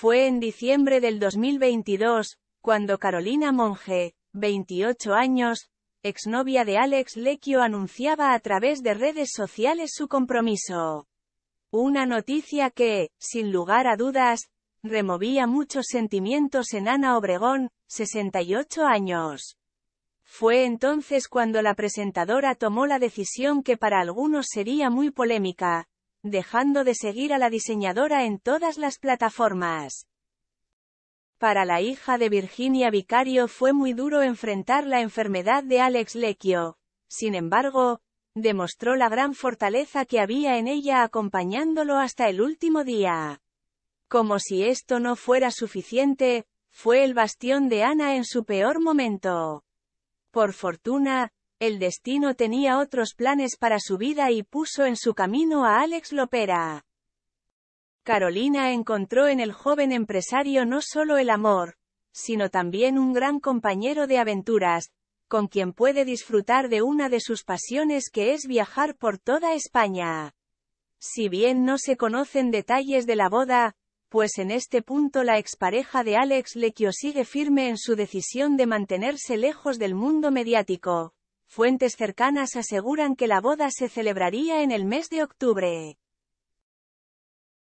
Fue en diciembre del 2022, cuando Carolina Monge, 28 años, exnovia de Alex Lecchio anunciaba a través de redes sociales su compromiso. Una noticia que, sin lugar a dudas, removía muchos sentimientos en Ana Obregón, 68 años. Fue entonces cuando la presentadora tomó la decisión que para algunos sería muy polémica, dejando de seguir a la diseñadora en todas las plataformas. Para la hija de Virginia Vicario fue muy duro enfrentar la enfermedad de Alex Lecchio. Sin embargo, demostró la gran fortaleza que había en ella acompañándolo hasta el último día. Como si esto no fuera suficiente, fue el bastión de Ana en su peor momento. Por fortuna, el destino tenía otros planes para su vida y puso en su camino a Alex Lopera. Carolina encontró en el joven empresario no solo el amor, sino también un gran compañero de aventuras, con quien puede disfrutar de una de sus pasiones que es viajar por toda España. Si bien no se conocen detalles de la boda, pues en este punto la expareja de Alex Lecchio sigue firme en su decisión de mantenerse lejos del mundo mediático. Fuentes cercanas aseguran que la boda se celebraría en el mes de octubre.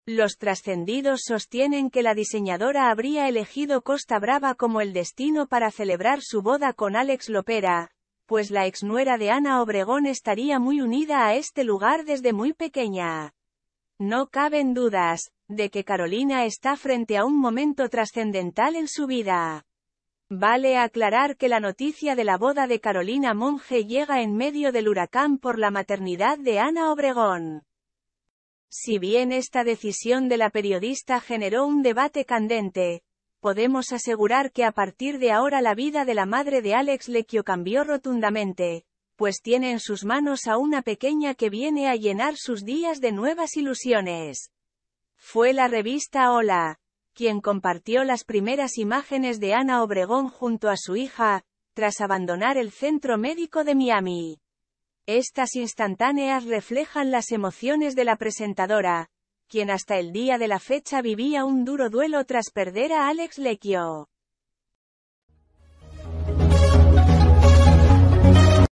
Los trascendidos sostienen que la diseñadora habría elegido Costa Brava como el destino para celebrar su boda con Alex Lopera, pues la exnuera de Ana Obregón estaría muy unida a este lugar desde muy pequeña. No caben dudas, de que Carolina está frente a un momento trascendental en su vida. Vale aclarar que la noticia de la boda de Carolina Monge llega en medio del huracán por la maternidad de Ana Obregón. Si bien esta decisión de la periodista generó un debate candente, podemos asegurar que a partir de ahora la vida de la madre de Alex Lecchio cambió rotundamente, pues tiene en sus manos a una pequeña que viene a llenar sus días de nuevas ilusiones. Fue la revista Hola, quien compartió las primeras imágenes de Ana Obregón junto a su hija, tras abandonar el centro médico de Miami. Estas instantáneas reflejan las emociones de la presentadora, quien hasta el día de la fecha vivía un duro duelo tras perder a Alex Lecchio.